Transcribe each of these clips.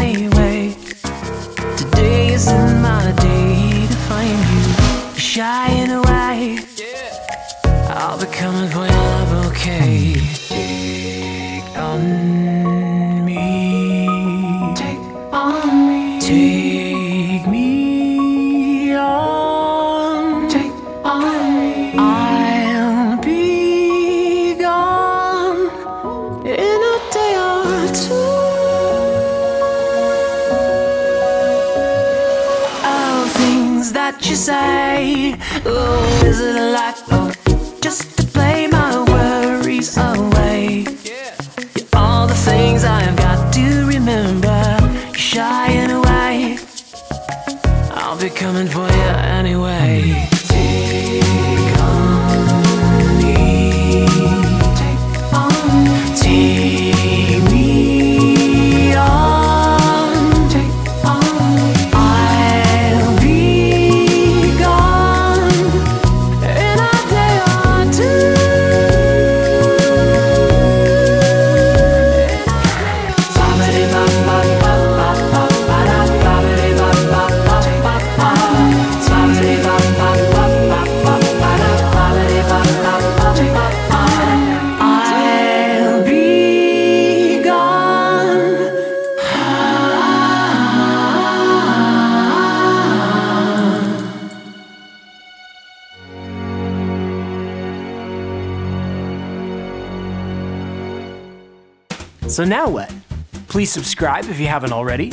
anyway. Today isn't my day to find you shying away. Yeah. I'll be coming for your love, okay? Take on me. Take on me. Take things that you say. Oh, is it a lot? Oh, just to play my worries away. Yeah. All the things I've got to remember. You're shying away. I'll be coming for you anyway. So now what? Please subscribe if you haven't already.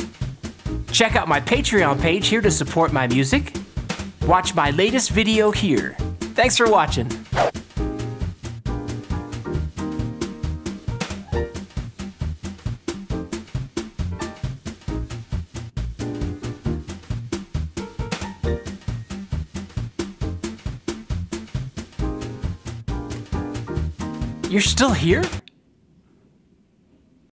Check out my Patreon page here to support my music. Watch my latest video here. Thanks for watching. You're still here?